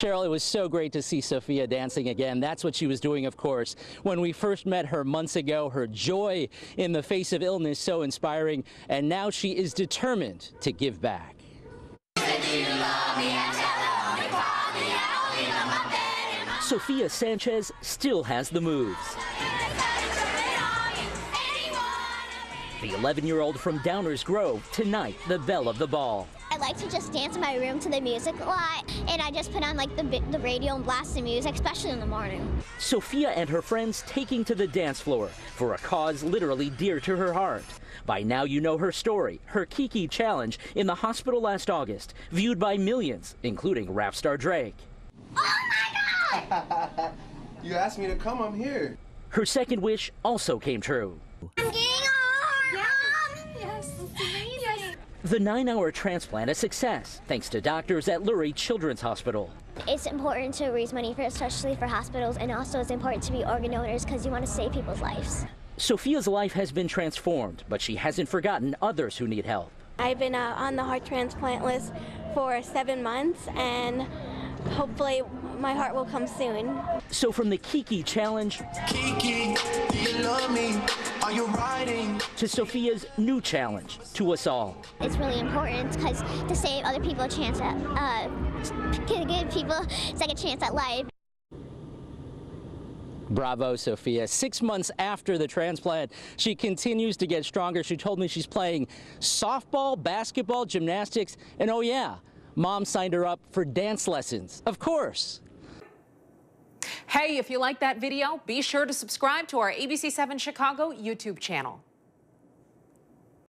Cheryl, it was so great to see Sofia dancing again. That's what she was doing, of course. When we first met her months ago, her joy in the face of illness so inspiring, and now she is determined to give back. Sofia Sanchez still has the moves. The 11 year old from Downers Grove, tonight, the belle of the ball. I like to just dance in my room to the music a lot, and I just put on like the, the radio and blast the music, especially in the morning. Sofia and her friends taking to the dance floor for a cause literally dear to her heart. By now, you know her story, her Kiki challenge in the hospital last August, viewed by millions, including rap star Drake. Oh my God! you asked me to come, I'm here. Her second wish also came true. The nine hour transplant a success, thanks to doctors at Lurie Children's Hospital. It's important to raise money, for, especially for hospitals, and also it's important to be organ donors because you want to save people's lives. Sofia's life has been transformed, but she hasn't forgotten others who need help. I've been uh, on the heart transplant list for seven months, and hopefully my heart will come soon. So from the Kiki Challenge Kiki, to Sofia's new challenge to us all. It's really important because to save other people a chance at, uh, to give people a second chance at life. Bravo, Sofia. Six months after the transplant, she continues to get stronger. She told me she's playing softball, basketball, gymnastics, and oh yeah, mom signed her up for dance lessons. Of course. Hey, if you like that video, be sure to subscribe to our ABC7 Chicago YouTube channel.